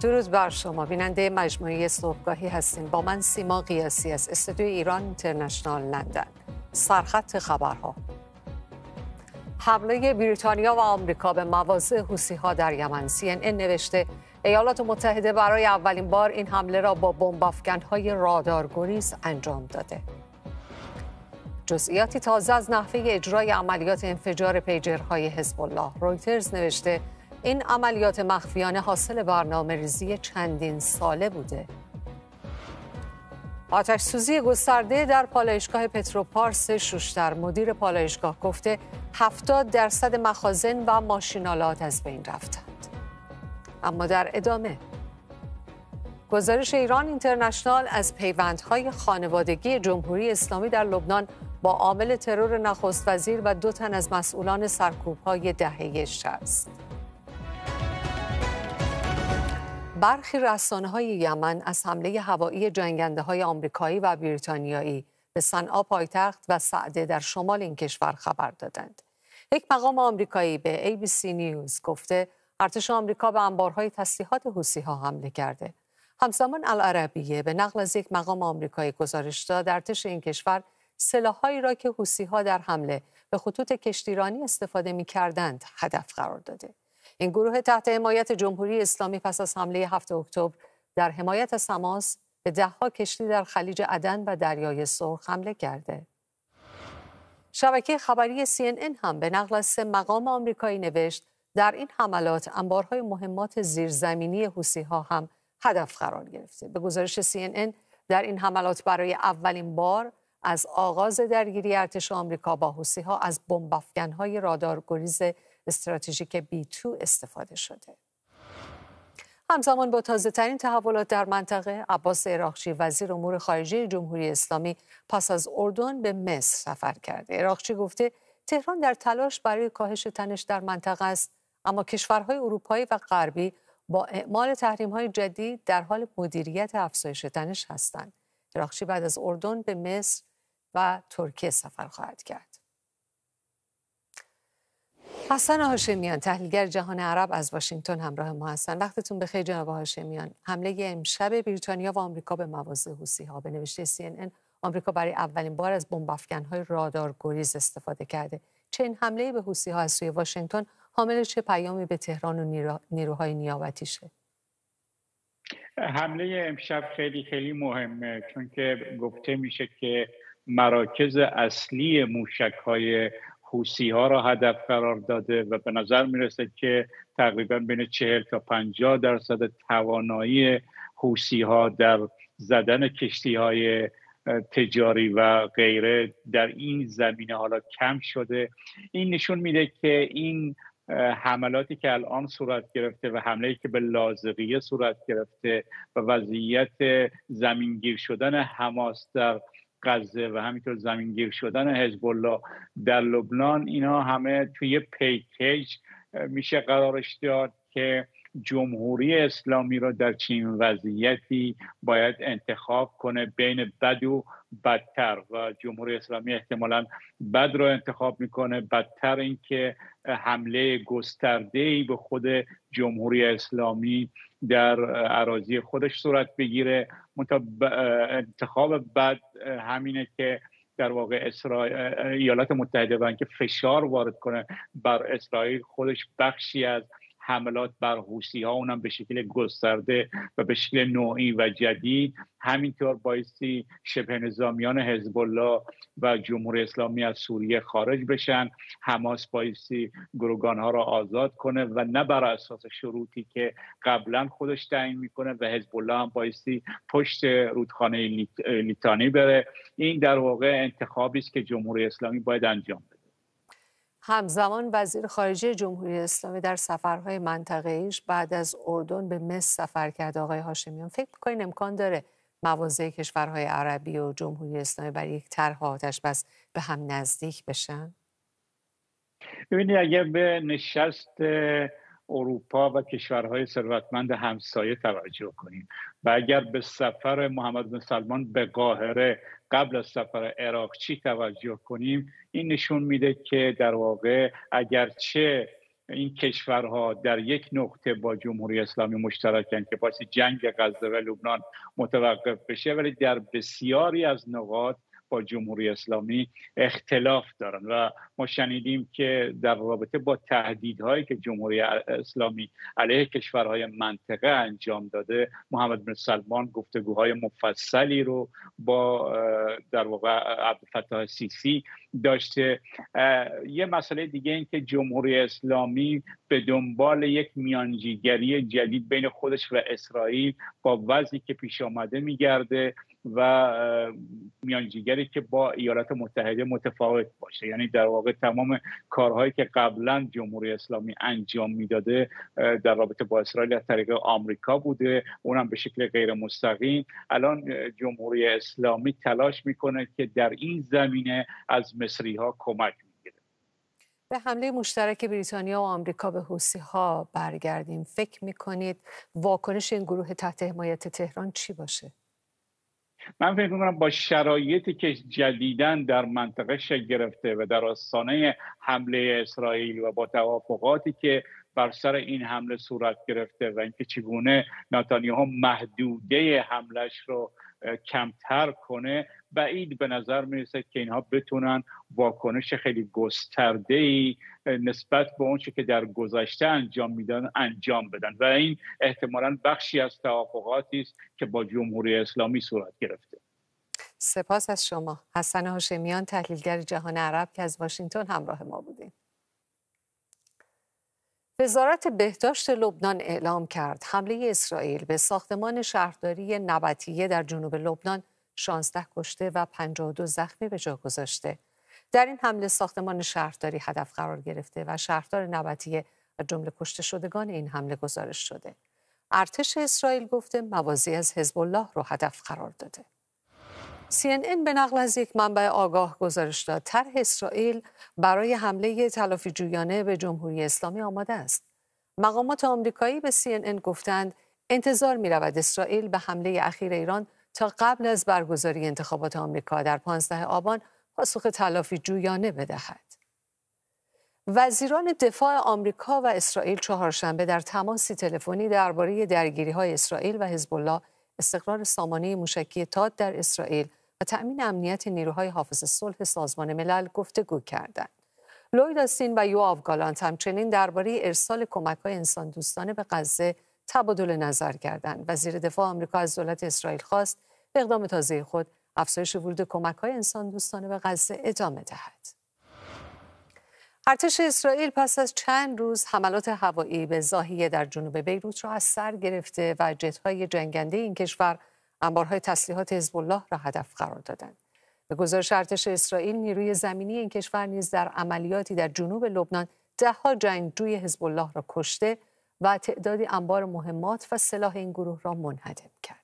درود بر شما. بیننده مجموعه صبحگاهی هستیم. با من سیما قیاسی از استودیو ایران اینترنشنال لندن. سرخط خبرها. حمله بریتانیا و آمریکا به مواضع حوسی ها در یمن. سی نوشته ایالات متحده برای اولین بار این حمله را با بمب های رادارگریز انجام داده. جزئیاتی تازه از نحوه اجرای عملیات انفجار پیجرهای حزب الله. رویترز نوشته این عملیات مخفیانه حاصل برنامه ریزی چندین ساله بوده. آتش سوزی گسترده در پالایشگاه پتروپارس شوشتر مدیر پالایشگاه گفته 70 درصد مخازن و ماشینالات از بین رفتند. اما در ادامه گزارش ایران اینترنشنال از پیوندهای خانوادگی جمهوری اسلامی در لبنان با عامل ترور نخست وزیر و دو تن از مسئولان سرکوب‌های دهه 60 برخی رسانه های یمن از حمله هوایی جنگنده های آمریکایی و بریتانیایی به صنعا پایتخت و سعده در شمال این کشور خبر دادند. یک مقام آمریکایی به ABC نیوز گفته ارتش آمریکا به انبارهای تسلیحات حوسی ها حمله کرده. همزمان العربیه به نقل از یک مقام آمریکایی گزارش داد ارتش این کشور سلاحهایی را که حوسی ها در حمله به خطوط کشتیرانی استفاده می کردند هدف قرار داده. این گروه تحت حمایت جمهوری اسلامی پس از حمله 7 اکتبر در حمایت سماس به دهها کشتی در خلیج عدن و دریای سرخ حمله کرده. شبکه خبری CNN هم به نقل از مقام آمریکایی نوشت در این حملات انبارهای مهمات زیرزمینی حوسی ها هم هدف قرار گرفته. به گزارش CNN در این حملات برای اولین بار از آغاز درگیری ارتش آمریکا با حوسی ها از بمب های رادارگریز استراتژیک بی 2 استفاده شده. همزمان با تازه ترین تحولات در منطقه عباس اراقچی وزیر امور خارجه جمهوری اسلامی پس از اردن به مصر سفر کرده. اراقچی گفته تهران در تلاش برای کاهش تنش در منطقه است اما کشورهای اروپایی و غربی با اعمال تحریم های جدید در حال مدیریت افزایش تنش هستند. اراقچی بعد از اردن به مصر و ترکیه سفر خواهد کرد. حسن هاشمیان تحلیلگر جهان عرب از واشنگتن همراه ما هستن. وقتتون بخیر جناب هاشمیان. حمله امشب بریتانیا و آمریکا به مواضع حوسی ها به نوشته CNN آمریکا برای اولین بار از بمب های رادار گریز استفاده کرده. چه این حمله به حوسی ها از سوی واشنگتن حامل چه پیامی به تهران و نیروهای نیابتیشه حمله امشب خیلی خیلی مهمه چون که گفته میشه که مراکز اصلی موشک های حوسی ها را هدف قرار داده و به نظر می‌رسه که تقریبا بین 40 تا 50 درصد توانایی حوسی ها در زدن کشتی های تجاری و غیره در این زمینه حالا کم شده. این نشون میده که این حملاتی که الان صورت گرفته و حمله که به لازقیه صورت گرفته و وضعیت زمینگیر شدن حماس در غزه و همینطور زمینگیر شدن حزب الله در لبنان اینا همه توی پیکیج میشه قرارش داد که جمهوری اسلامی را در چین وضعیتی باید انتخاب کنه بین بد و بدتر. و جمهوری اسلامی احتمالا بد را انتخاب می‌کنه. بدتر اینکه حمله گسترده ای به خود جمهوری اسلامی در عراضی خودش صورت بگیره. انتخاب بد همینه که در واقع اسرائیل ایالات متحده و فشار وارد کنه بر اسرائیل خودش بخشی از حملات بر حوسی ها اونم به شکل گسترده و به شکل نوعی و جدید. همینطور بایستی شبه نظامیان حزب الله و جمهوری اسلامی از سوریه خارج بشن. حماس بایستی گروگان ها را آزاد کنه و نه بر اساس شروطی که قبلا خودش تعیین می‌کنه و حزب الله هم بایستی پشت رودخانه لیتانی بره. این در واقع انتخابی است که جمهوری اسلامی باید انجام بده. همزمان وزیر خارجه جمهوری اسلامی در سفرهای منطقه ایش بعد از اردن به مصر سفر کرد. آقای هاشمیان فکر می‌کنین امکان داره مواضع کشورهای عربی و جمهوری اسلامی برای یک طرح آتش بس به هم نزدیک بشن؟ ببینید اگر به نشست اروپا و کشورهای ثروتمند همسایه توجه کنیم و اگر به سفر محمد بن سلمان به قاهره قبل از سفر عراقچی توجه کنیم این نشون میده که در واقع اگرچه این کشورها در یک نقطه با جمهوری اسلامی مشترکن که باعث جنگ غزه و لبنان متوقف بشه ولی در بسیاری از نقاط با جمهوری اسلامی اختلاف دارن و ما شنیدیم که در رابطه با تهدیدهایی که جمهوری اسلامی علیه کشورهای منطقه انجام داده محمد بن سلمان گفتگوهای مفصلی رو با در واقع عبدالفتاح سیسی داشته. یه مسئله دیگه این که جمهوری اسلامی به دنبال یک میانجیگری جدید بین خودش و اسرائیل با وضعی که پیش آمده میگرده و میانجیگری که با ایالات متحده متفاوت باشه. یعنی در واقع تمام کارهایی که قبلا جمهوری اسلامی انجام می‌داده در رابطه با اسرائیل از طریق آمریکا بوده. اونم به شکل غیر مستقیم. الان جمهوری اسلامی تلاش می‌کنه که در این زمینه از مصری ها کمک می‌گیره. به حمله مشترک بریتانیا و آمریکا به حوسی ها برگردیم. فکر می‌کنید واکنش این گروه تحت حمایت تهران چی باشه؟ من فکر می‌کنم با شرایطی که جدیدن در منطقه شکل گرفته و در آستانه حمله اسرائیل و با توافقاتی که بر سر این حمله صورت گرفته و اینکه چگونه نتانیاهو محدوده حملش رو کمتر کنه بعید به نظر می‌رسه که اینها بتونن واکنش خیلی گسترده ای نسبت به اونچه که در گذشته انجام میدن انجام بدن. و این احتمالا بخشی از توافقاتی است که با جمهوری اسلامی صورت گرفته. سپاس از شما. حسن هاشمیان تحلیلگر جهان عرب که از واشنگتن همراه ما بودیم. وزارت بهداشت لبنان اعلام کرد حمله اسرائیل به ساختمان شهرداری نبتیه در جنوب لبنان 16 کشته و 52 زخمی به جا گذاشته. در این حمله ساختمان شهرداری هدف قرار گرفته و شهردار نبتیه و جمله کشته شدگان این حمله گزارش شده. ارتش اسرائیل گفته موازی از حزب الله رو هدف قرار داده. CNN به نقل از یک منبع آگاه گزارش داد طرح اسرائیل برای حمله تلافی جویانه به جمهوری اسلامی آماده است. مقامات آمریکایی به CNN گفتند انتظار می رود اسرائیل به حمله اخیر ایران تا قبل از برگزاری انتخابات آمریکا در 15 آبان پاسخ تلافی جویانه بدهد. وزیران دفاع آمریکا و اسرائیل چهارشنبه در تماسی تلفنی درباره درگیری های اسرائیل و حزب الله استقرار سامانه موشکی تاد در اسرائیل و تأمین امنیت نیروهای حافظ صلح سازمان ملل گفتگو کردند. لوید آستین و یواو گالانت همچنین درباره ارسال کمک های انسان دوستانه به غزه تبادل نظر کردند. وزیر دفاع آمریکا از دولت اسرائیل خواست به اقدام تازه خود افزایش ورود کمک های انسان دوستانه به غزه ادامه دهد. ارتش اسرائیل پس از چند روز حملات هوایی به زاهیه در جنوب بیروت را از سر گرفته و جتهای جنگنده این کشور انبارهای تسلیحات حزب الله را هدف قرار دادند. به گزارش ارتش اسرائیل نیروی زمینی این کشور نیز در عملیاتی در جنوب لبنان دهها جنگجوی حزب الله را کشته و تعدادی انبار مهمات و سلاح این گروه را منهدم کرده.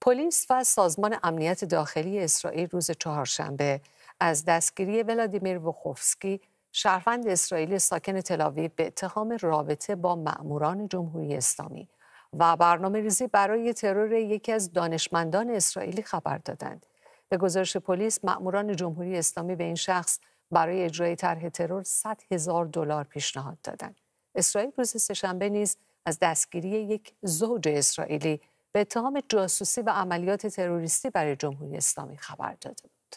پلیس و سازمان امنیت داخلی اسرائیل روز چهارشنبه از دستگیری ولادیمیر وخوفسکی شهروند اسرائیلی ساکن تلاویو به اتهام رابطه با مأموران جمهوری اسلامی و برنامه ریزی برای ترور یکی از دانشمندان اسرائیلی خبر دادند. به گزارش پلیس مأموران جمهوری اسلامی به این شخص برای اجرای طرح ترور 100 هزار دلار پیشنهاد دادند. اسرائیل روز سهشنبه نیز از دستگیری یک زوج اسرائیلی به اتهام جاسوسی و عملیات تروریستی برای جمهوری اسلامی خبر داده بود.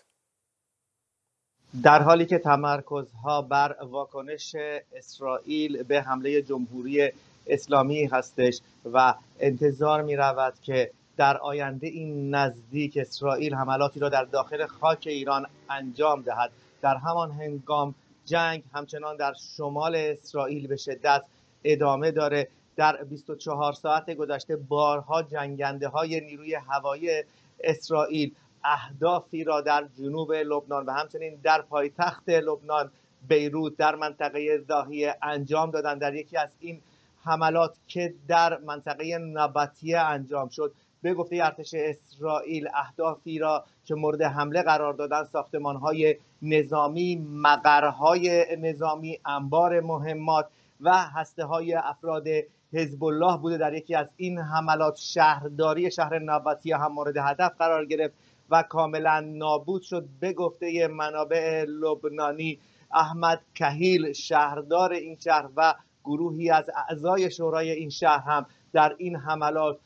در حالی که تمرکزها بر واکنش اسرائیل به حمله جمهوری اسلامی هستش و انتظار می رود که در آینده این نزدیک اسرائیل حملاتی را در داخل خاک ایران انجام دهد در همان هنگام جنگ همچنان در شمال اسرائیل به شدت ادامه داره. در 24 ساعت گذشته بارها جنگنده های نیروی هوایی اسرائیل اهدافی را در جنوب لبنان و همچنین در پایتخت لبنان بیروت در منطقه داهیه انجام دادند. در یکی از این حملات که در منطقه نباتیه انجام شد به گفته ارتش اسرائیل اهدافی را که مورد حمله قرار دادن ساختمان های نظامی مقرهای نظامی انبار مهمات و هسته های افراد حزب الله بوده. در یکی از این حملات شهرداری شهر نباتی هم مورد هدف قرار گرفت و کاملا نابود شد. به گفته منابع لبنانی احمد کهیل شهردار این شهر و گروهی از اعضای شورای این شهر هم در این حملات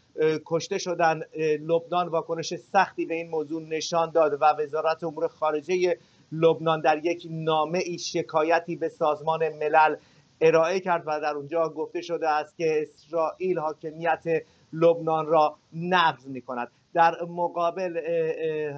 کشته شدن لبنان واکنش سختی به این موضوع نشان داد و وزارت امور خارجه لبنان در یک نامه ای شکایتی به سازمان ملل ارائه کرد و در اونجا گفته شده است که اسرائیل حاکمیت لبنان را نقض می کند در مقابل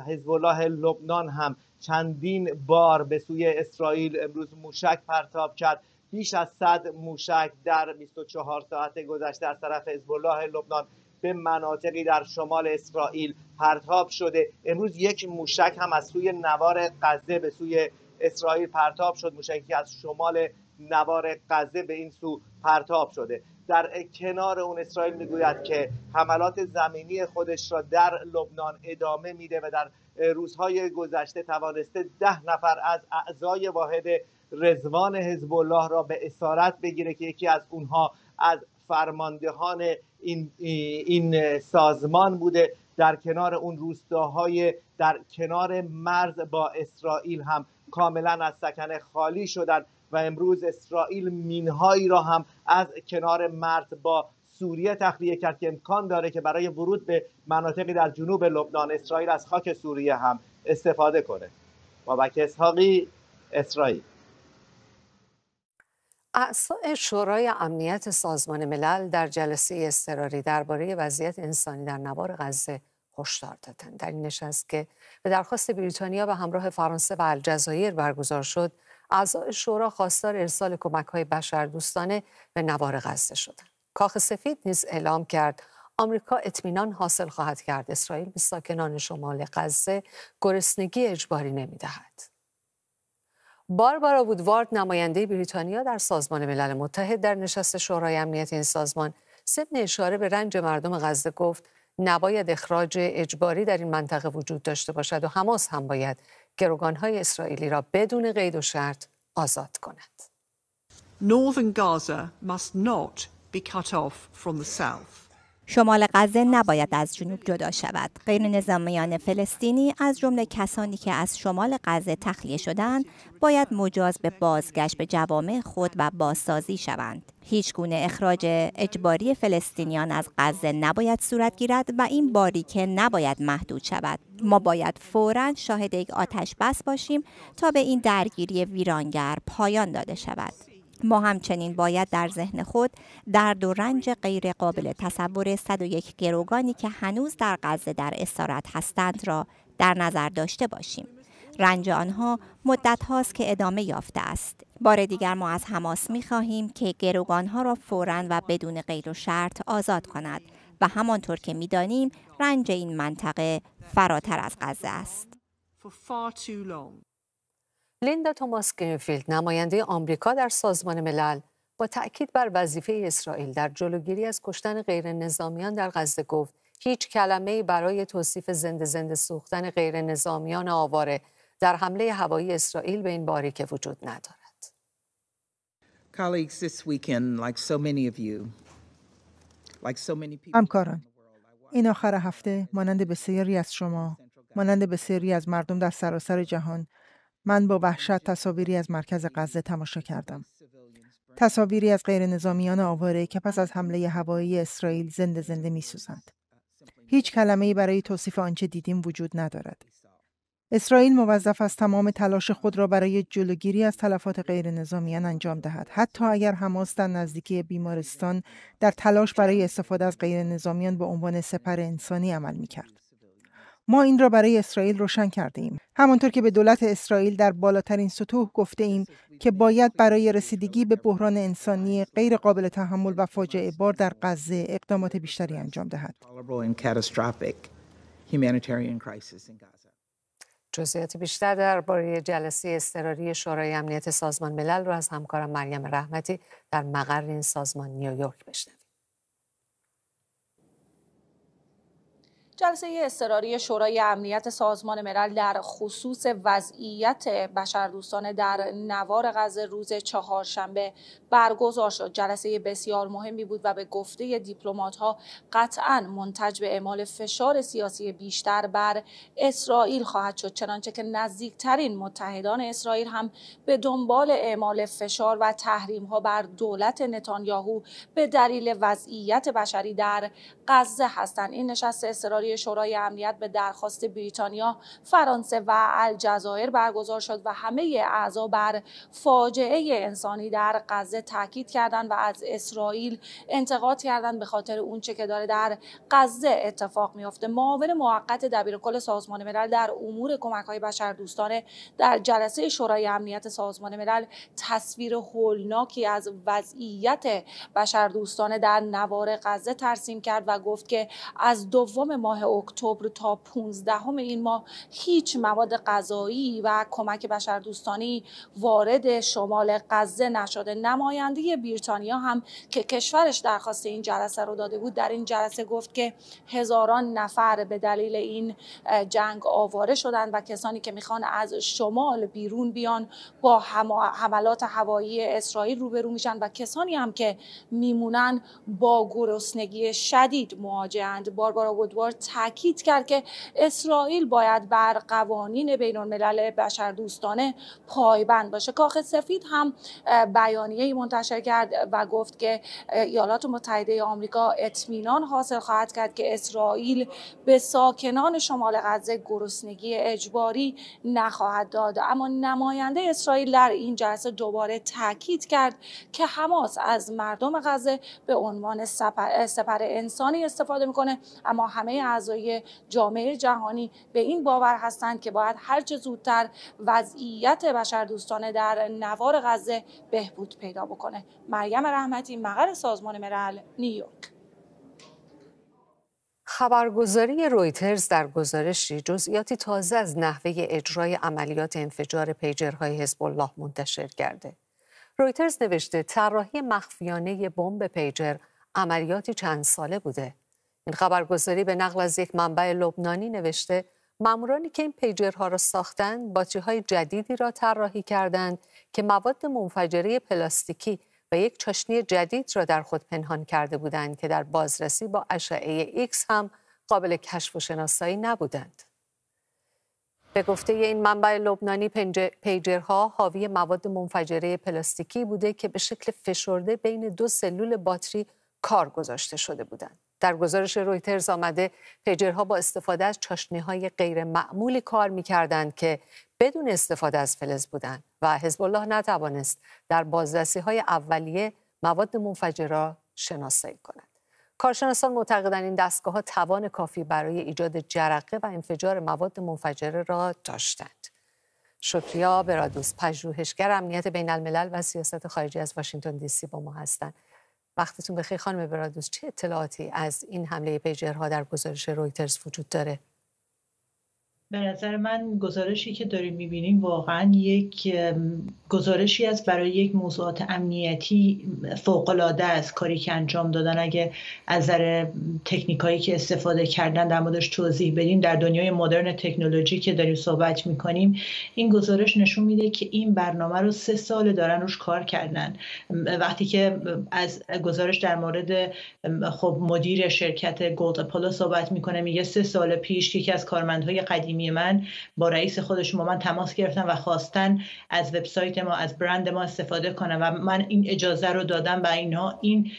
حزب الله لبنان هم چندین بار به سوی اسرائیل امروز موشک پرتاب کرد. بیش از صد موشک در 24 ساعت گذشته از طرف حزب الله لبنان به مناطقی در شمال اسرائیل پرتاب شده. امروز یک موشک هم از سوی نوار غزه به سوی اسرائیل پرتاب شد. موشکی از شمال نوار غزه به این سو پرتاب شده. در کنار اون اسرائیل می‌گوید که حملات زمینی خودش را در لبنان ادامه میده و در روزهای گذشته توانسته ده نفر از اعضای واحد رزوان حزب الله را به اسارت بگیره که یکی از اونها از فرماندهان این, این سازمان بوده. در کنار اون روستاهای در کنار مرز با اسرائیل هم کاملا از سکنه خالی شدن و امروز اسرائیل مینهایی را هم از کنار مرز با سوریه تخلیه کرد که امکان داره که برای ورود به مناطقی در جنوب لبنان اسرائیل از خاک سوریه هم استفاده کنه. بابک اسحاقی اسرائیل. اعضای شورای امنیت سازمان ملل در جلسه اضطراری درباره وضعیت انسانی در نوار غزه هشدار دادند. در این نشست که به درخواست بریتانیا و همراه فرانسه و الجزایر برگزار شد اعضای شورا خواستار ارسال کمک های بشردوستانه به نوار غزه شدند. کاخ سفید نیز اعلام کرد آمریکا اطمینان حاصل خواهد کرد اسرائیل به ساکنان شمال غزه گرسنگی اجباری نمی‌دهد. باربارا وودوارد نماینده بریتانیا در سازمان ملل متحد در نشست شورای امنیت این سازمان ضمن اشاره به رنج مردم غزه گفت نباید اخراج اجباری در این منطقه وجود داشته باشد و حماس هم باید گروگانهای اسرائیلی را بدون قید و شرط آزاد کند. Northern Gaza must not be cut off from the south. شمال غزه نباید از جنوب جدا شود. غیر نظامیان فلسطینی از جمله کسانی که از شمال غزه تخلیه شدند باید مجاز به بازگشت به جوامع خود و بازسازی شوند. هیچ گونه اخراج اجباری فلسطینیان از غزه نباید صورت گیرد و این باریکه نباید محدود شود. ما باید فوراً شاهد یک آتش بس باشیم تا به این درگیری ویرانگر پایان داده شود. ما همچنین باید در ذهن خود درد و رنج غیر قابل تصور 101 گروگانی که هنوز در غزه در اسارت هستند را در نظر داشته باشیم. رنج آنها مدت هاست که ادامه یافته است. بار دیگر ما از حماس می خواهیم که گروگانها را فوراً و بدون غیر و شرط آزاد کند و همانطور که می دانیم رنج این منطقه فراتر از غزه است. لیندا توماس گرینفیلد نماینده آمریکا در سازمان ملل با تاکید بر وظیفه اسرائیل در جلوگیری از کشتن غیر نظامیان در غزه گفت هیچ کلمه برای توصیف زنده زنده سوختن غیر نظامیان آواره در حمله هوایی اسرائیل به این باریکه وجود ندارد. همکاران این آخر هفته مانند بسیاری از شما مانند بسیاری از مردم در سراسر جهان من با وحشت تصاویری از مرکز غزه تماشا کردم. تصاویری از غیر نظامیان آواره که پس از حمله هوایی اسرائیل زنده زنده می سوزند. هیچ کلمه برای توصیف آنچه دیدیم وجود ندارد. اسرائیل موظف است تمام تلاش خود را برای جلوگیری از تلفات غیر نظامیان انجام دهد حتی اگر حماس در نزدیکی بیمارستان در تلاش برای استفاده از غیر نظامیان به عنوان سپر انسانی عمل می کرد. ما این را برای اسرائیل روشن کرده ایم. همانطور که به دولت اسرائیل در بالاترین سطوح گفته ایم که باید برای رسیدگی به بحران انسانی غیر قابل تحمل و فاجعه بار در غزه اقدامات بیشتری انجام دهد. جزئیات بیشتر درباره جلسه اضطراری شورای امنیت سازمان ملل را از همکارم مریم رحمتی در مقر این سازمان نیویورک بشنویم. جلسه اضطراری شورای امنیت سازمان ملل در خصوص وضعیت بشردوستانه در نوار غزه روز چهارشنبه برگزار شد. جلسه بسیار مهمی بود و به گفته دیپلمات ها قطعا منتج به اعمال فشار سیاسی بیشتر بر اسرائیل خواهد شد. چنانچه که نزدیکترین متحدان اسرائیل هم به دنبال اعمال فشار و تحریم ها بر دولت نتانیاهو به دلیل وضعیت بشری در غزه هستند. این نشست اضطراری شورای امنیت به درخواست بریتانیا فرانسه و الجزایر برگزار شد و همه اعضا بر فاجعه انسانی در غزه تاکید کردند و از اسرائیل انتقاد کردند به خاطر اونچه که داره در غزه اتفاق میافته. معاون موقت دبیرکل سازمان ملل در امور کمک های بشردوستانه در جلسه شورای امنیت سازمان ملل تصویر هولناکی از وضعیت بشردوستانه در نوار غزه ترسیم کرد و گفت که از دوم ماه اکتبر تا 15 این ماه هیچ مواد غذایی و کمک بشردوستانی وارد شمال غزه نشده. نماینده بریتانیا هم که کشورش درخواست این جلسه رو داده بود در این جلسه گفت که هزاران نفر به دلیل این جنگ آواره شدند و کسانی که می‌خوان از شمال بیرون بیان با حملات هوایی اسرائیل روبرو میشن و کسانی هم که میمونن با گرسنگی شدید مواجهند باربارا وودوارد تاکید کرد که اسرائیل باید بر قوانین بین الملل بشردوستانه پایبند باشه. کاخ سفید هم بیانیه منتشر کرد و گفت که ایالات متحده آمریکا اطمینان حاصل خواهد کرد که اسرائیل به ساکنان شمال غزه گرسنگی اجباری نخواهد داد. اما نماینده اسرائیل در این جلسه دوباره تاکید کرد که حماس از مردم غزه به عنوان سپر, سپر انسانی استفاده می‌کنه اما همه اعضای جامعه جهانی به این باور هستند که باید هرچه زودتر وضعیت بشردوستانه در نوار غزه بهبود پیدا بکنه مریم رحمتی مقر سازمان ملل نیویورک خبرگزاری رویترز در گزارشی جزئیاتی تازه از نحوه اجرای عملیات انفجار پیجرهای حزب الله منتشر کرده. رویترز نوشته طراحی مخفیانه بمب پیجر عملیاتی چند ساله بوده. این خبرگزاری به نقل از یک منبع لبنانی نوشته مامورانی که این پیجرها را ساختند باتری های جدیدی را طراحی کردند که مواد منفجره پلاستیکی و یک چاشنی جدید را در خود پنهان کرده بودند که در بازرسی با اشعه ایکس هم قابل کشف و شناسایی نبودند. به گفته این منبع لبنانی پیجرها حاوی مواد منفجره پلاستیکی بوده که به شکل فشرده بین دو سلول باتری کار گذاشته شده بودند. در گزارش رویترز آمده پیجرها با استفاده از چاشنی های غیر معمولی کار می کردند که بدون استفاده از فلز بودند و حزب الله نتوانست در بازرسی های اولیه مواد منفجره شناسایی کند. کارشناسان معتقدند این دستگاه ها توان کافی برای ایجاد جرقه و انفجار مواد منفجره را داشتند. شکریا برادوس پژوهشگر امنیت بین الملل و سیاست خارجی از واشنگتن دی سی با ما هستند. وقتتون بخیر خانم برادوس چه اطلاعاتی از این حمله پیجرها در گزارش رویترز وجود داره؟ به نظر من گزارشی که داریم می‌بینیم واقعا یک گزارشی است برای یک موضوعات امنیتی فوقالعاده است کاری که انجام دادن. اگه از نظر تکنیکایی که استفاده کردن در موردش توضیح بدیم در دنیای مدرن تکنولوژی که داریم صحبت می‌کنیم این گزارش نشون میده که این برنامه رو سه سال دارن روش کار کردن. وقتی که از گزارش در مورد خب مدیر شرکت گولد اپولو صحبت می‌کنه میگه سه سال پیش یکی از کارمندهای قدیمی من با رئیس خودشون با من تماس گرفتن و خواستن از وبسایت ما از برند ما استفاده کنم و من این اجازه رو دادم و اینها این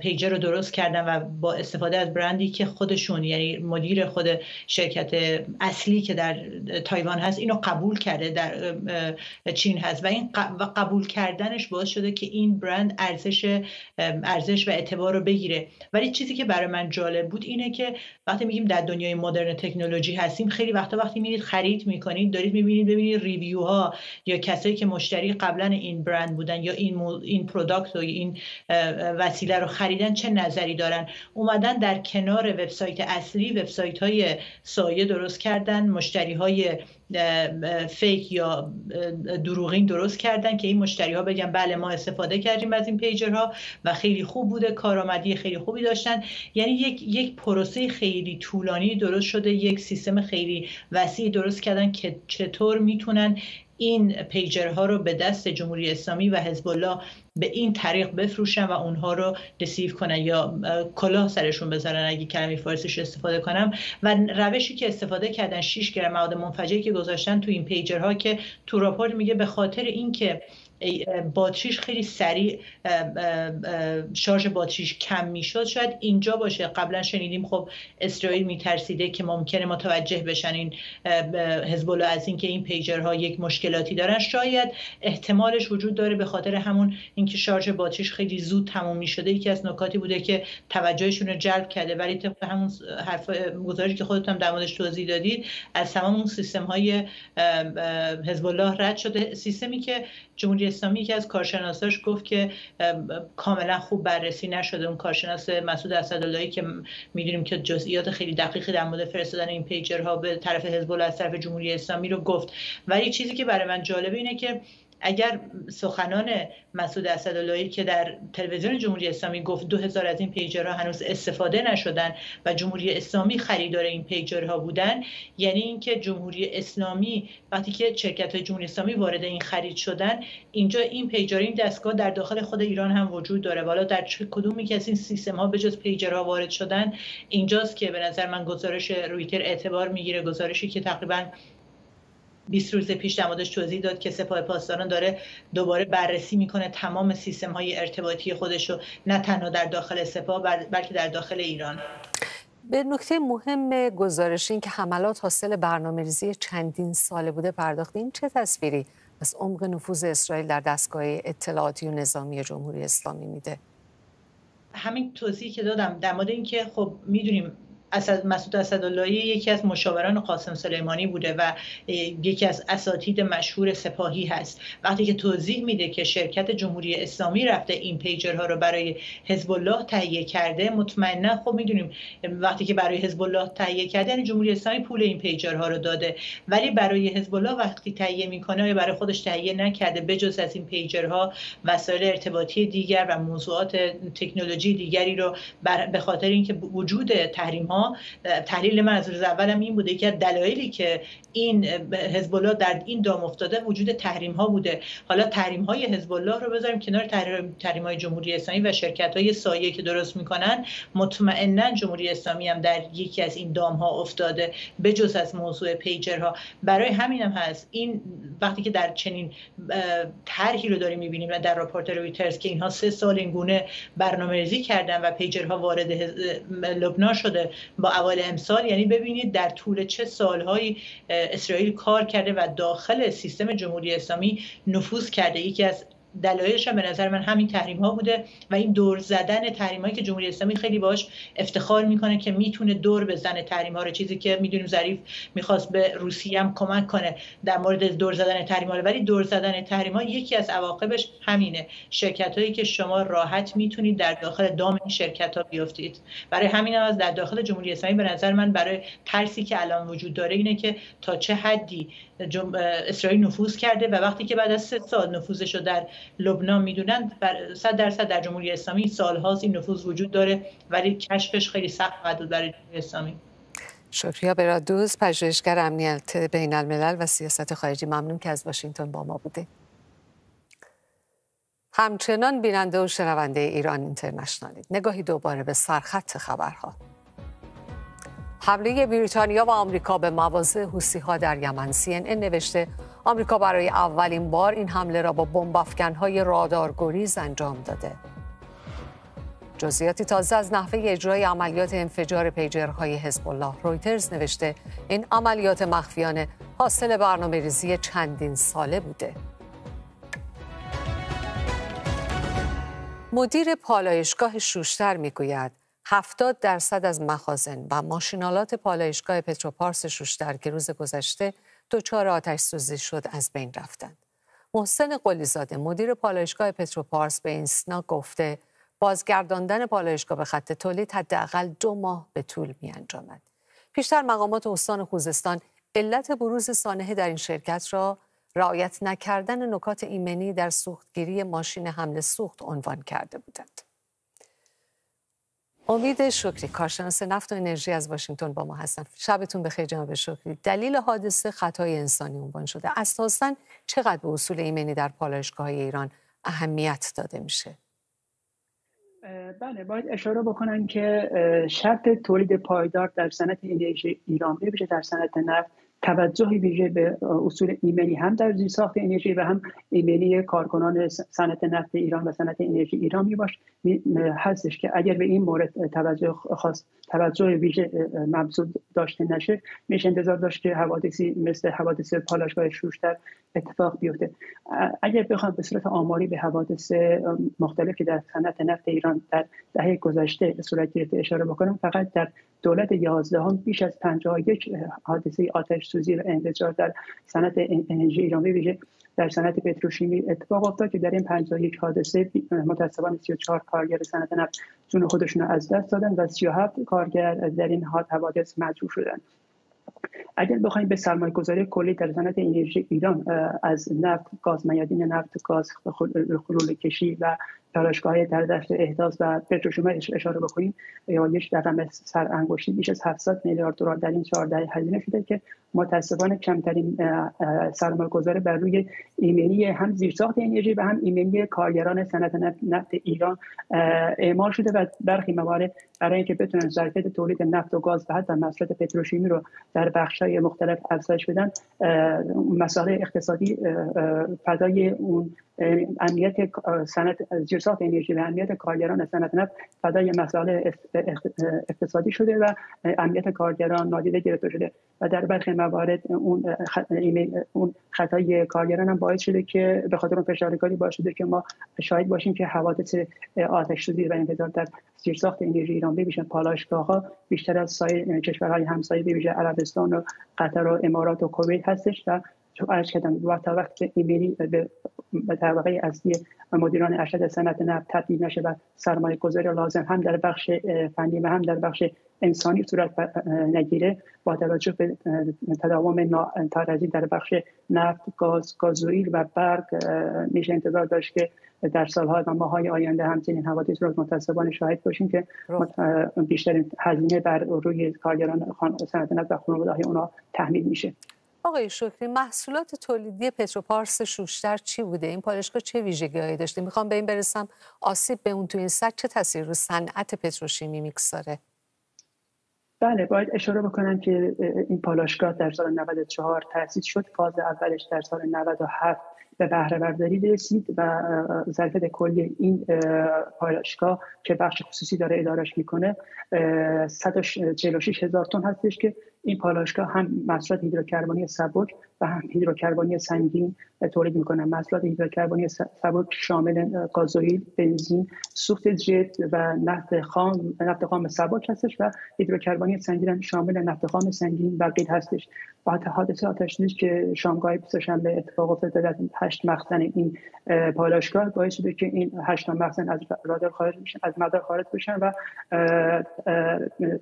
پیجر رو درست کردن و با استفاده از برندی که خودشون یعنی مدیر خود شرکت اصلی که در تایوان هست اینو قبول کرده در چین هست. و این قبول کردنش باعث شده که این برند ارزش ارزش و اعتبار رو بگیره. ولی چیزی که برای من جالب بود اینه که وقتی میگیم در دنیای مدرن تکنولوژی هستیم خیلی وقتا وقتی میرید خرید می‌کنید دارید می‌بینید ببینید ریویو ها یا کسایی که مشتری قبلا این برند بودن یا این این product و این وسیله رو خریدن چه نظری دارن؟ اومدن در کنار وبسایت اصلی وبسایت های سایه درست کردن مشتری های fake یا دروغین درست کردن که این مشتری ها بگن بله ما استفاده کردیم از این پیجرها و خیلی خوب بوده کارآمدی خیلی خوبی داشتن. یعنی یک یک پروسه خیلی طولانی درست شده یک سیستم خیلی وسیع درست کردن که چطور می‌تونن این پیجرها رو به دست جمهوری اسلامی و حزب الله به این طریق بفروشن و اونها رو رسیو کنن یا کلاه سرشون بذارن اگه کلمه فارسیش استفاده کنم. و روشی که استفاده کردن 6 گرم مواد منفجری که گذاشتن تو این پیجرها که تو راپورت میگه به خاطر اینکه باتریش خیلی سریع شارژ باتریش کم می‌شد. شاید اینجا باشه. قبلا شنیدیم خب اسرائیل میترسیده که ممکنه متوجه بشن این حزب از اینکه این پیجرها یک مشکلاتی دارن. شاید احتمالش وجود داره به خاطر همون اینکه شارژ باتریش خیلی زود تموم می‌شده. یکی از نکاتی بوده که توجهشون رو جلب کرده. ولی طبق همون حرف گزارشی که خودتون در موردش توضیح دادید از تمام اون سیستم های حزب رد شده. سیستمی که جمهوری اسلامی یکی از کارشناساش گفت که کاملا خوب بررسی نشده. اون کارشناس مسعود اسداللهی که می‌دونیم که جزئیات خیلی دقیقی در مورد فرستادن این پیجرها به طرف حزب الله از طرف جمهوری اسلامی رو گفت. ولی چیزی که برای من جالبه اینه که اگر سخنان مسعود اسداللهی که در تلویزیون جمهوری اسلامی گفت 2000 از این پیجرها هنوز استفاده نشدن و جمهوری اسلامی خریدار این پیجرها بودن یعنی اینکه جمهوری اسلامی وقتی که شرکت های جمهوری اسلامی وارد این خرید شدن اینجا این پیجر این دستگاه در داخل خود ایران هم وجود داره. والا در چه کدومی که از این سیستم ها به جز پیجرها وارد شدن اینجاست که به نظر من گزارش رویتر اعتبار می‌گیره گزارشی که تقریبا 20 روز پیش در توضیح داد که سپاه پاسداران داره دوباره بررسی می‌کنه تمام سیستم های ارتباطی خودش رو نه تنها در داخل سپاه بلکه در داخل ایران. به نکته مهم گزارش این که حملات حاصل برنامه ریزی چندین ساله بوده پرداختین چه تصویری از عمق نفوذ اسرائیل در دستگاه اطلاعاتی و نظامی جمهوری اسلامی میده؟ همین توضیحی که دادم در مورد اینکه خب می‌دونیم اسد مسعود اسداللهی یکی از مشاوران قاسم سلیمانی بوده و یکی از اساتید مشهور سپاهی هست. وقتی که توضیح میده که شرکت جمهوری اسلامی رفته این پیجرها رو برای حزب الله تهیه کرده مطمئنا خب می‌دونیم وقتی که برای حزب الله تهیه کرده یعنی جمهوری اسلامی پول این پیجرها رو داده. ولی برای حزب الله وقتی تهیه می‌کنه برای خودش تهیه نکرده؟ بجز از این پیجرها وسایل ارتباطی دیگر و موضوعات تکنولوژی دیگری رو به خاطر اینکه وجود تحریم ها تحلیل من از روز اولم این بوده که دلایلی که این حزب الله در این دام افتاده وجود تحریم ها بوده. حالا تحریم های حزب الله رو بذاریم کنار تحریم های جمهوری اسلامی و شرکت های سایه که درست می‌کنن. مطمئنا جمهوری اسلامی هم در یکی از این دام ها افتاده بجز از موضوع پیجرها. برای همین هم هست. این وقتی که در چنین طرحی رو داریم می‌بینیم در راپورت رویترز که اینها سه سال این گونه برنامه‌ریزی کردن و پیجرها وارد لبنان شده با اوایل امسال یعنی ببینید در طول چه سالهایی اسرائیل کار کرده و داخل سیستم جمهوری اسلامی نفوذ کرده. یکی از دلایلش هم به نظر من همین تحریم ها بوده و این دور زدن تحریم هایی که جمهوری اسلامی خیلی باش افتخار می‌کنه که می‌تونه دور بزنه تحریم ها رو چیزی که می‌دونیم ظریف می‌خواست به روسیه هم کمک کنه در مورد دور زدن تحریم ها ولی دور زدن تحریم ها یکی از عواقبش همینه. شرکت هایی که شما راحت می‌تونید در داخل دام این شرکت ها بیفتید. برای همین هم از در داخل جمهوری اسلامی به نظر من برای ترسی که الان وجود داره اینه که تا چه حدی اسرائیل نفوذ کرده و وقتی که بعد از سه سال نفوذش رو در لبنان می‌دونن صد درصد در جمهوری اسلامی سالهاست این نفوذ وجود داره ولی کشفش خیلی سخت بود برای جمهوری اسلامی. شکریه برادوز پژوهشگر امنیت بین الملل و سیاست خارجی. ممنون که از واشنگتن با ما بوده همچنان بیننده و شنونده ایران اینترنشنالید. نگاهی دوباره به سرخط خبرها. حمله بریتانیا و آمریکا به مواضع ها در یمن CNN نوشته آمریکا برای اولین بار این حمله را با بمب های رادارگریز انجام داده. جزئیاتی تازه از نحوه اجرای عملیات انفجار پیجرهای حزب الله رویترز نوشته این عملیات مخفیانه حاصل برنامه ریزی چندین ساله بوده. مدیر پالایشگاه شوشتر می‌گوید 70 درصد از مخازن و ماشینالات پالایشگاه پتروپارس شوشتر که روز گذشته دچار آتش سوزی شد از بین رفتند. محسن قلیزاده مدیر پالایشگاه پتروپارس به اینسنا گفته بازگرداندن پالایشگاه به خط تولید حداقل دو ماه به طول می انجامد. پیشتر مقامات استان خوزستان علت بروز سانحه در این شرکت را رعایت نکردن نکات ایمنی در سوختگیری ماشین حمل سوخت عنوان کرده بودند. امید شکری کارشناس نفت و انرژی از واشنگتن با ما هستن. شبتون بخیر جناب شکری. دلیل حادثه خطای انسانی عنوان شده. اساسا چقدر به اصول ایمنی در پالایشگاه ایران اهمیت داده میشه؟ بله باید اشاره بکنم که شرط تولید پایدار در صنعت انرژی ایران بشه در صنعت نفت توجه ویژه به اصول ایمنی هم در ساخت انرژی و هم ایمنی کارکنان صنعت نفت ایران و صنعت انرژی ایران می باش. هستش که اگر به این مورد توجه خاص توجه ویژه مبذول داشته نشه میشه انتظار داشت که حوادثی مثل حوادث پالاشگاه شوشتر اتفاق بیفته. اگر بخوام به صورت آماری به حوادث مختلفی در صنعت نفت ایران در دهه گذشته صورت اشاره بکنم فقط در دولت 11 هم بیش از 51 حادثه آتش سوزی و انفجار در صنعت انرژی ایران ویژه در صنعت پتروشیمی اتفاق افتاد که در این 51 حادثه متاسفانه 34 کارگر صنعت نفت جون خودشون از دست دادن و 37 کارگر در این حوادث مجروح شدند اگر بخوایم به سرمایه گذاری کلی در صنعت انرژی ایران از نفت گاز میادین نفت گاز خلول کشی و دانشگاه در دست احداث و پتروشیمی اشاره بکنیم یا یک رقم سر انگشتی بیش از 700 میلیارد دلار در این چهار دهه هزینه شده که متاسفانه کمترین سرمایه گذاری بر روی ایمنی هم زیرساخت انرژی و هم ایمنی کارگران صنعت نفت ایران اعمال شده و برخی موارد برای اینکه بتونن ظرفیت تولید نفت و گاز و حتی مصرف پتروشیمی رو در بخش‌های مختلف افزایش بدن مسائل اقتصادی فدای اون امنیت صنعت زیرساخت انرژی و امنیت کارگران صنعت نفت فدای مسائل اقتصادی شده و امنیت کارگران نادیده گرفته شده و در برخی موارد اون اون خطای کارگران هم باعث شده که به خاطر اون فشارگاری باعث شده که ما شاهد باشیم که حوادث آتش سوزی و انفجار در زیرساخت انرژی ایران ببیشن. پالایشگاه ها بیشتر از سایر کشورهای همسایه بویژه عربستان و قطر و امارات و کویت هستش و عرض کردم. و تا وقت ایمیلی به طبقه اصلی مدیران ارشد صنعت نفت تبدیل نشه و سرمایه گذاری لازم هم در بخش فنی و هم در بخش انسانی صورت نگیره. با توجه به تداوم ناتارزی در بخش نفت گاز گازوئیل و برق میشه انتظار داشت که در سالها و ماهای آینده همچنین حوادث رو متاسفانه شاهد باشیم که بیشترین هزینه بر روی کارگران صنعت نفت و خانواده اونا تحمیل میشه. آقای شکری محصولات تولیدی پتروپارس شوشتر چی بوده؟ این پالشگاه چه ویژگیهایی داشته؟ می‌خوام به این برسم آسیب به اون تو این سر چه تاثیر رو صنعت پتروشیمی می‌گذاره؟ بله باید اشاره بکنم که این پالاشگاه در سال 94 تأسیس شد. فاز اولش در سال 97 به بهره برداری رسید و ظرفیت کلی این پالاشگاه که بخش خصوصی داره ادارش می‌کنه 146 هزار تن هستش که این پالایشگاه هم محصولات هیدروکربنی سبک و هم هیدروکربنی سنگین تولید می‌کنن محصولات هیدروکربنی سبک شامل گازوئیل بنزین سوخت جت و نفت خام نفت خام سبک هستش و هیدروکربنی سنگین شامل نفت خام سنگین و غیر هستش بعد حادثه آتش که شامگاه 25 به اتفاق افتاد در هشت مخزن این پالایشگاه. باعث شده که این هشت مخزن از رادار خارج بشن از مدار خارج بشن و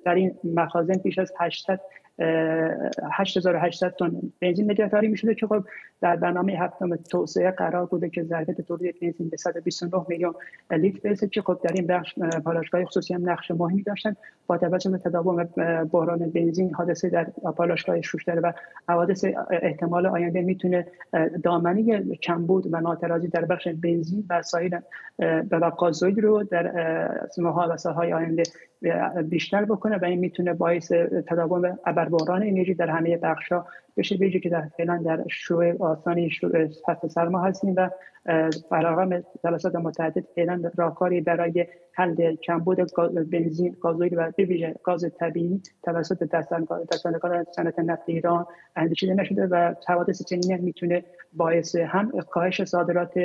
در این مخازن بیش از 800 8800 تن بنزین نگهداری می‌شده که خب در برنامه هفتم توسعه قرار بوده که ظرفیت تولید بنزین به 129 میلیون لیتر برسه که خب در این بخش پالایشگاه خصوصی هم نقش مهمی داشتن. با توجه به تداوم بحران بنزین حادثه در پالایشگاه شوشتر و حوادث احتمال آینده می‌تونه دامنه کمبود و ناترازی در بخش بنزین و سایر گازوئیل رو در ماها و سالهای آینده بیشتر بکنه و این می‌تونه باعث تداوم بحران انرژی در همه بخشا بشه بیجی که در فعلا در شروع آسانی شروع فصل سرما هستیم و برای جلسات متعدد فعلا راهکاری برای حل کمبود بنزین گازوئیل و بویژه گاز طبیعی توسط دستندگان صنعت نفت ایران اندیشیده نشده و حوادث چنین می‌تونه باعث هم کاهش صادرات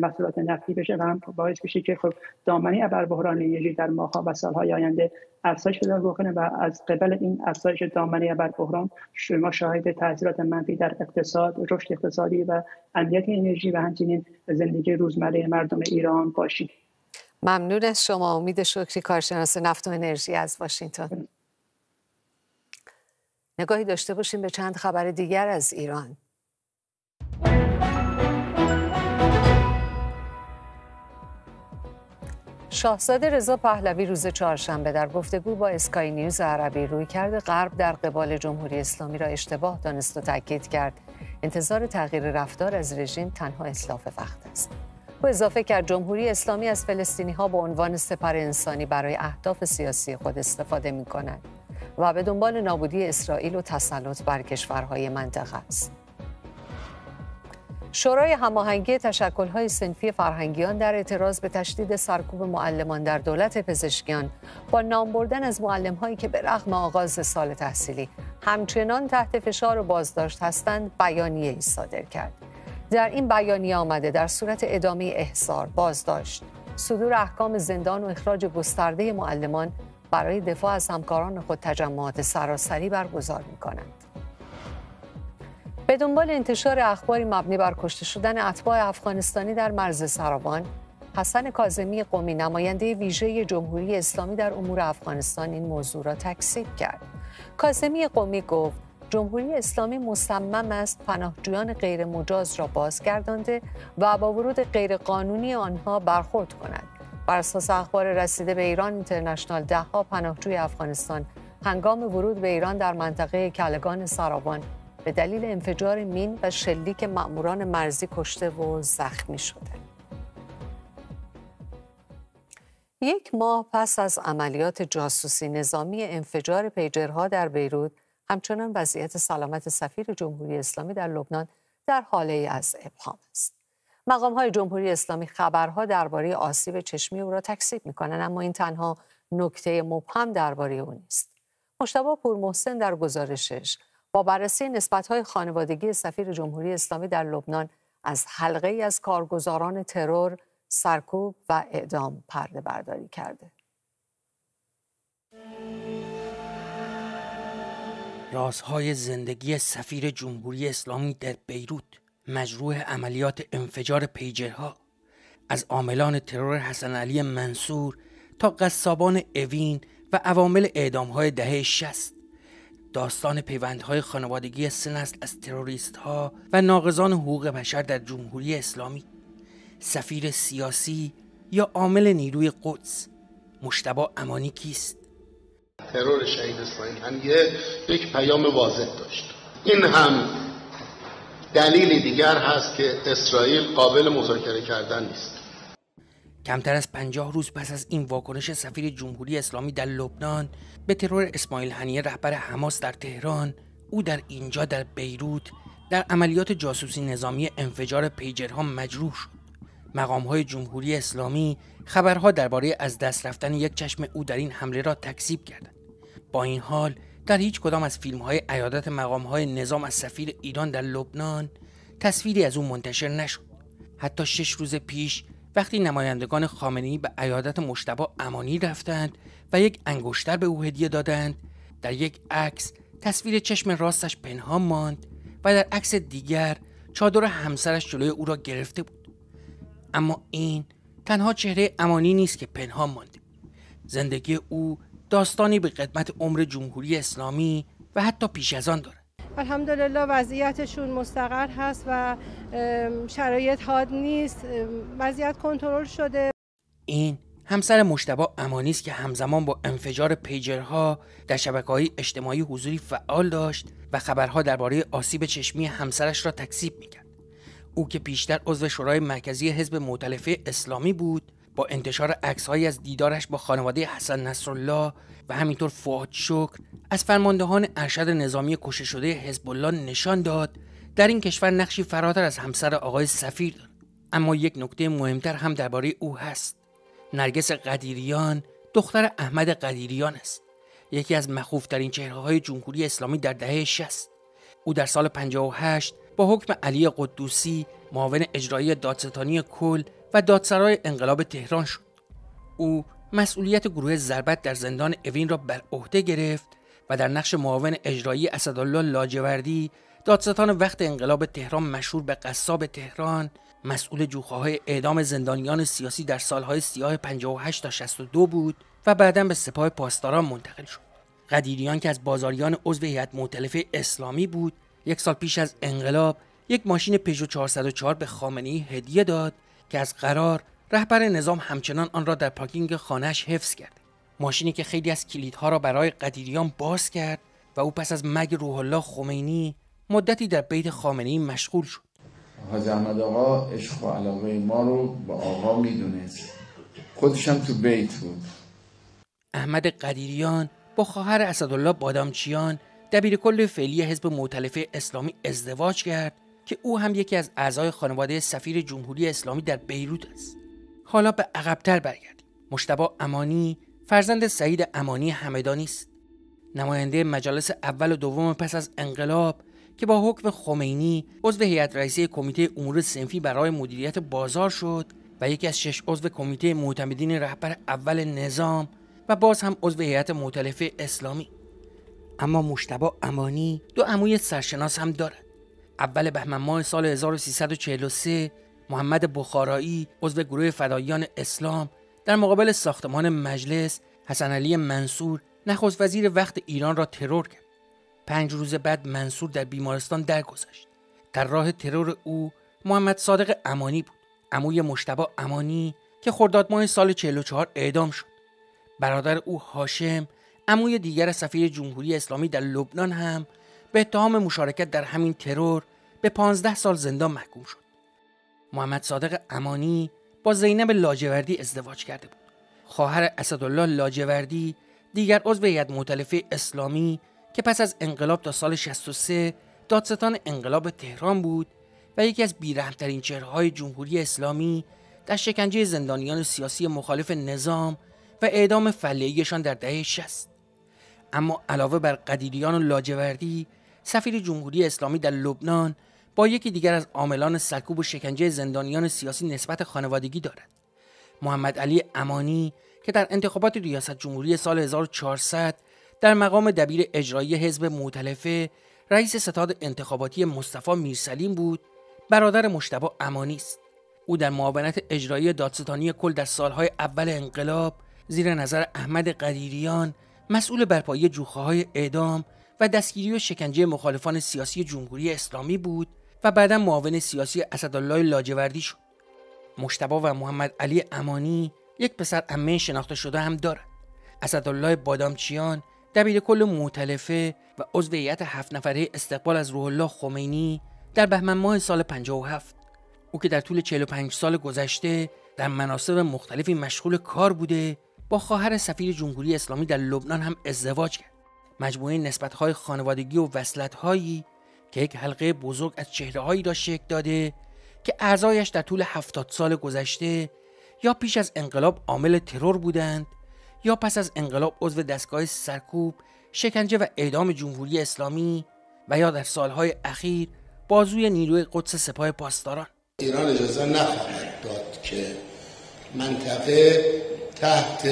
محصولات نفتی بشه و هم باعث بشه که خب دامنه ابر بحران انرژی در ماهها و سالهای آینده افزایش پیدا بکنه و از قبل این افزایش دامنه بر بحران شما شاهد تاثیرات منفی در اقتصاد رشد اقتصادی و امنیت انرژی و همچنین زندگی روزمره مردم ایران باشید ممنون از شما. امید شکری. کارشناس نفت و انرژی از واشنگتن. نگاهی داشته باشیم به چند خبر دیگر از ایران. شاهزاده رضا پهلوی روز چهارشنبه در گفتگو با اسکای نیوز عربی روی کرده غرب در قبال جمهوری اسلامی را اشتباه دانست و تاکید کرد. انتظار تغییر رفتار از رژیم تنها اصلاف وقت است او اضافه کرد جمهوری اسلامی از فلسطینی ها به عنوان سپر انسانی برای اهداف سیاسی خود استفاده می کند و به دنبال نابودی اسرائیل و تسلط بر کشورهای منطقه است. شورای هماهنگی تشکل‌های سنفی فرهنگیان در اعتراض به تشدید سرکوب معلمان در دولت پزشکیان با نام بردن از معلم‌هایی که به رغم آغاز سال تحصیلی همچنان تحت فشار و بازداشت هستند بیانیه ای صادر کرد. در این بیانیه آمده در صورت ادامه احصار، بازداشت، صدور احکام زندان و اخراج گسترده معلمان برای دفاع از همکاران خود تجمعات سراسری برگزار می کنند. به دنبال انتشار اخباری مبنی بر کشته شدن اتباع افغانستانی در مرز سراوان حسن کاظمی قومی نماینده ویژه جمهوری اسلامی در امور افغانستان این موضوع را تکذیب کرد. کاظمی قومی گفت جمهوری اسلامی مصمم است پناهجویان غیر مجاز را بازگردانده و با ورود غیرقانونی آنها برخورد کند. بر اساس اخبار رسیده به ایران اینترنشنال دهها پناهجوی افغانستان هنگام ورود به ایران در منطقه کلگان سراوان به دلیل انفجار مین و شلیک مأموران مرزی کشته و زخمی شده. یک ماه پس از عملیات جاسوسی نظامی انفجار پیجرها در بیروت همچنان وضعیت سلامت سفیر جمهوری اسلامی در لبنان در حاله از ابهام است. مقام های جمهوری اسلامی خبرها درباره آسیب چشمی او را تکذیب می کنند اما این تنها نکته مبهم درباره او نیست. مشتبه پور محسن در گزارشش با بررسی نسبت‌های خانوادگی سفیر جمهوری اسلامی در لبنان از حلقه ای از کارگزاران ترور، سرکوب و اعدام پرده برداری کرده. رازهای زندگی سفیر جمهوری اسلامی در بیروت مجروح عملیات انفجار پیجرها از عاملان ترور حسن علی منصور تا قصابان اوین و عوامل اعدامهای دهه شست داستان پیوندهای خانوادگی سه نسل از تروریست ها و ناقضان حقوق بشر در جمهوری اسلامی. سفیر سیاسی یا عامل نیروی قدس. مشتبا امانی کیست؟ ترور شهید اسماعیل یک پیام واضح داشت. این هم دلیلی دیگر هست که اسرائیل قابل مذاکره کردن نیست. کمتر از پنجاه روز پس از این واکنش سفیر جمهوری اسلامی در لبنان به ترور اسماعیل هنیه رهبر حماس در تهران او در اینجا در بیروت در عملیات جاسوسی نظامی انفجار پیجرها مجروح شد. مقام های جمهوری اسلامی خبرها درباره از دست رفتن یک چشم او در این حمله را تکذیب کردند. با این حال در هیچ کدام از فیلم های عیادت مقام های نظام از سفیر ایران در لبنان تصویری از او منتشر نشد. حتی شش روز پیش وقتی نمایندگان خامنه‌ای به عیادت مشتبا امانی رفتند و یک انگشتر به او هدیه دادند در یک عکس تصویر چشم راستش پنهان ماند و در عکس دیگر چادر همسرش جلوی او را گرفته بود. اما این تنها چهره امانی نیست که پنهان مانده. زندگی او داستانی به قدمت عمر جمهوری اسلامی و حتی پیش از آن دارد. الحمدلله وضعیتشون مستقر هست و شرایط حاد نیست وضعیت کنترل شده. این همسر مشتبا امانی است که همزمان با انفجار پیجرها در شبکه های اجتماعی حضوری فعال داشت و خبرها درباره آسیب چشمی همسرش را تکذیب می‌کرد. او که بیشتر عضو شورای مرکزی حزب معتلفه اسلامی بود با انتشار عکسهایی از دیدارش با خانواده حسن نصرالله و همینطور فواد شکر از فرماندهان ارشد نظامی کشته شده حزب الله نشان داد در این کشور نقشی فراتر از همسر آقای سفیر دارد. اما یک نکته مهمتر هم درباره او هست. نرگس قدیریان دختر احمد قدیریان است. یکی از مخوفترین چهره های جمهوری اسلامی در دهه 60 او در سال 58 با حکم علی قدوسی معاون اجرایی دادستانی کل و دادسرای انقلاب تهران شد. او مسئولیت گروه ضربت در زندان اوین را بر عهده گرفت و در نقش معاون اجرایی اسدالله لاجوردی دادستان وقت انقلاب تهران مشهور به قصاب تهران مسئول جوخه اعدام زندانیان سیاسی در سالهای سیاه 58 تا 62 بود و بعدا به سپاه پاسداران منتقل شد. قدیریان که از بازاریان عضو هیئت مؤتلفه اسلامی بود یک سال پیش از انقلاب یک ماشین پژو 404 به خامنه‌ای هدیه داد که از قرار رهبر نظام همچنان آن را در پارکینگ خانهش حفظ کرد. ماشینی که خیلی از کلیدها را برای قدیریان باز کرد و او پس از مرگ روح الله خمینی مدتی در بیت خامنه‌ای مشغول شد. حاج احمد آقا عشق و علاقه ما رو با آقا می‌دونست. خودش هم تو بیت بود. احمد قدیریان با خواهر اسدالله بادامچیان دبیر کل فعلی حزب معتلفه اسلامی ازدواج کرد که او هم یکی از اعضای خانواده سفیر جمهوری اسلامی در بیروت است. حالا به عقبتر برگردیم. مشتبا امانی فرزند سعید امانی همدانی است. نماینده مجالس اول و دوم پس از انقلاب که با حکم خمینی عضو هیئت رئیسه کمیته امور سنفی برای مدیریت بازار شد و یکی از شش عضو کمیته معتمدین رهبر اول نظام و باز هم عضو هیئت مؤتلفه اسلامی. اما مشتبا امانی دو عموی سرشناس هم دارد. اول بهمن ماه سال 1343 محمد بخارایی عضو گروه فدایان اسلام در مقابل ساختمان مجلس حسن علی منصور نخست وزیر وقت ایران را ترور کرد. پنج روز بعد منصور در بیمارستان درگذشت. در راه ترور او محمد صادق امانی بود. عموی مشتبا امانی که خرداد ماه سال 44 اعدام شد. برادر او هاشم عموی دیگر سفیر جمهوری اسلامی در لبنان هم به اتهام مشارکت در همین ترور به 15 سال زندان محکوم شد. محمد صادق امانی با زینب لاجوردی ازدواج کرده بود. خواهر اسدالله لاجوردی دیگر عضو هیئت مؤتلفه اسلامی که پس از انقلاب تا سال 63 دادستان انقلاب تهران بود و یکی از بیرحمترین چهرههای جمهوری اسلامی در شکنجه زندانیان سیاسی مخالف نظام و اعدام فلیهشان در دهه 60 اما علاوه بر قدیریان و لاجوردی سفیر جمهوری اسلامی در لبنان یکی دیگر از عاملان سرکوب و شکنجه زندانیان سیاسی نسبت خانوادگی دارد. محمد علی امانی که در انتخابات ریاست جمهوری سال 1400 در مقام دبیر اجرایی حزب معتلفه رئیس ستاد انتخاباتی مصطفی میرسلیم بود برادر مشتبه امانی است. او در معاونت اجرایی دادستانی کل در سالهای اول انقلاب زیر نظر احمد قدیریان مسئول برپایی جوخه های اعدام و دستگیری و شکنجه مخالفان سیاسی جمهوری اسلامی بود و بعدا معاون سیاسی اسدالله لاجوردی شد. مشتبه و محمد علی امانی یک پسر امه شناخته شده هم دارد اسدالله بادامچیان دبیر کل معتلفه و عضو هیئت هفت نفره استقبال از روح الله خمینی در بهمن ماه سال 57 او که در طول 45 سال گذشته در مناسب مختلفی مشغول کار بوده با خواهر سفیر جمهوری اسلامی در لبنان هم ازدواج کرد. مجموعه نسبتهای خانوادگی و وصلتهایی که یک حلقه بزرگ از چهرههایی را شکل داده که اعضایش در طول هفتاد سال گذشته یا پیش از انقلاب عامل ترور بودند یا پس از انقلاب عضو دستگاه سرکوب شکنجه و اعدام جمهوری اسلامی و یا در سالهای اخیر بازوی نیروی قدس سپاه پاسداران. ایران اجازه نخواهد داد که منطقه تحت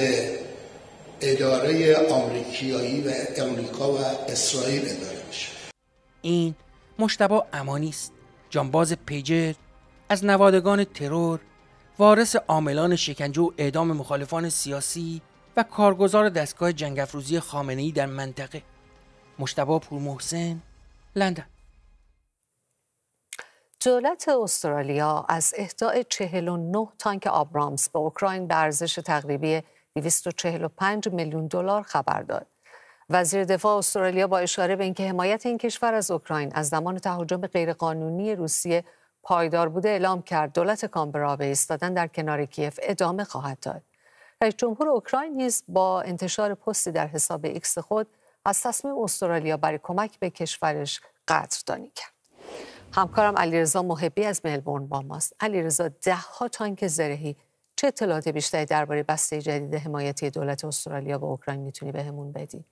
اداره آمریکایی و امریکا و اسرائیل اداره بشه. این مشتبه امانی است. جانباز پیجر از نوادگان ترور وارث عاملان شکنجه و اعدام مخالفان سیاسی و کارگزار دستگاه جنگ افروزی خامنه‌ای در منطقه. مشتبه پور محسن لندن. دولت استرالیا از اهدای 49 تانک آبرامز به اوکراین به ارزش تقریبی 245 میلیون دلار خبر داد. وزیر دفاع استرالیا با اشاره به اینکه حمایت این کشور از اوکراین از زمان تهاجم غیرقانونی روسیه پایدار بوده اعلام کرد دولت کامبرا به ایستادن در کنار کیف ادامه خواهد داد. رئیس جمهور اوکراین نیز با انتشار پستی در حساب ایکس خود از تصمیم استرالیا برای کمک به کشورش قدردانی کرد. همکارم علیرضا محبی از ملبورن با ماست. علیرضا ده ها تانک زرهی چه اطلاعات بیشتری درباره بسته جدید حمایتی دولت استرالیا به اوکراین می‌تونی بهمون بدی؟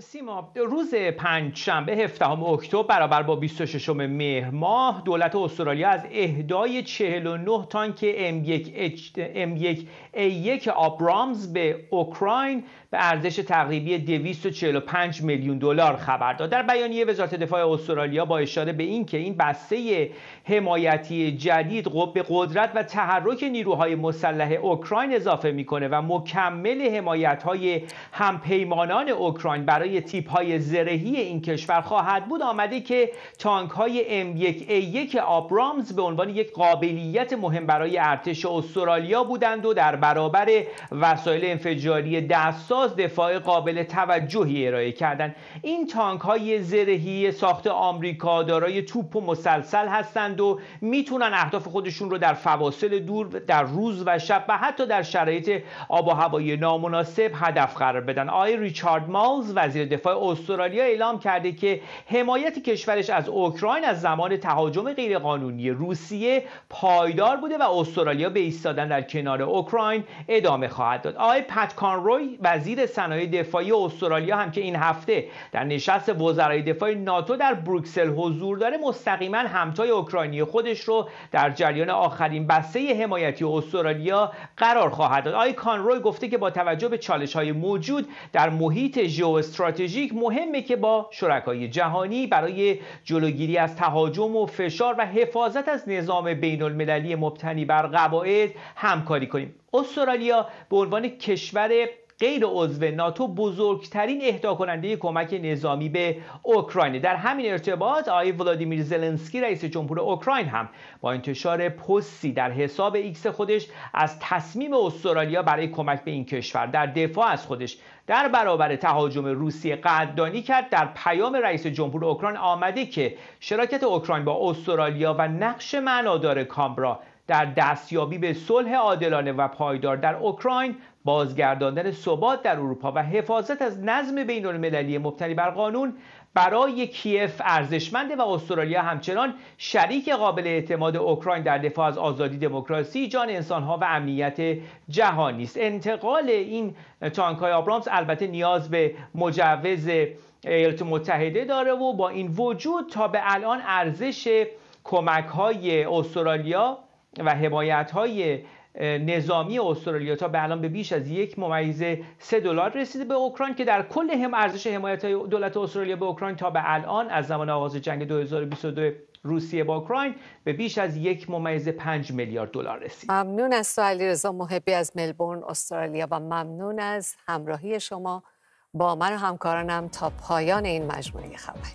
سیما روز پنج شنبه 17 اکتبر برابر با 26 مهر ماه دولت استرالیا از اهدای 49 تانک M1 A1 آبرامز به اوکراین به ارزش تقریبی 245 میلیون دلار خبر داد. در بیانیه وزارت دفاع استرالیا با اشاره به اینکه این بسته حمایتی جدید به قدرت و تحرک نیروهای مسلح اوکراین اضافه می‌کنه و مکمل حمایت های همپیمانان اوکراین برای تیپ های زرهی این کشور خواهد بود آمده که تانک های M1A1 آبرامز به عنوان یک قابلیت مهم برای ارتش استرالیا بودند و در برابر وسایل انفجاری دستساز دفاع قابل توجهی ارائه کردند. این تانک های زرهی ساخت آمریکا دارای توپ و مسلسل هستند و می‌تونن اهداف خودشون رو در فواصل دور در روز و شب و حتی در شرایط آب و هوایی نامناسب هدف قرار بدن. آقای ریچارد مالز وزیر دفاع استرالیا اعلام کرده که حمایت کشورش از اوکراین از زمان تهاجم غیرقانونی روسیه پایدار بوده و استرالیا به ایستادن در کنار اوکراین ادامه خواهد داد. آقای پت کانروی وزیر صنایع دفاعی استرالیا هم که این هفته در نشست وزرای دفاع ناتو در بروکسل حضور داره مستقیما همتای اوکراینی خودش رو در جریان آخرین بسته حمایتی استرالیا قرار خواهد داد. آقای کانروی گفته که با توجه به چالش های موجود در محیط ژئواستراتژیک مهمه که با شرکای جهانی برای جلوگیری از تهاجم و فشار و حفاظت از نظام بین المللی مبتنی بر قواعد همکاری کنیم. استرالیا به عنوان کشور غیر عضو ناتو بزرگترین اهدا کننده کمک نظامی به اوکراین در همین ارتباط آقای ولادیمیر زلنسکی رئیس جمهور اوکراین هم با انتشار پستی در حساب ایکس خودش از تصمیم استرالیا برای کمک به این کشور در دفاع از خودش در برابر تهاجم روسیه قدردانی کرد. در پیام رئیس جمهور اوکراین آمده که شراکت اوکراین با استرالیا و نقش معنادار کامبرا در دستیابی به صلح عادلانه و پایدار در اوکراین بازگرداندن ثبات در اروپا و حفاظت از نظم بین المللی مبتنی بر قانون برای کیف ارزشمنده و استرالیا همچنان شریک قابل اعتماد اوکراین در دفاع از آزادی دموکراسی جان انسانها و امنیت جهانی است انتقال این تانک های آبرامز البته نیاز به مجوز ایالات متحده داره و با این وجود تا به الان ارزش کمک های استرالیا و حمایت های نظامی استرالیا تا به الان به بیش از یک ممیز سه دلار رسیده به اوکراین که در کل هم ارزش حمایت های دولت استرالیا به اوکراین تا به الان از زمان آغاز جنگ 2022 روسیه با اوکراین به بیش از یک ممیز پنج میلیارد دلار رسید. ممنون از تو علیرضا محبی از ملبورن استرالیا و ممنون از همراهی شما. با من و همکارانم تا پایان این مجموعه خبری.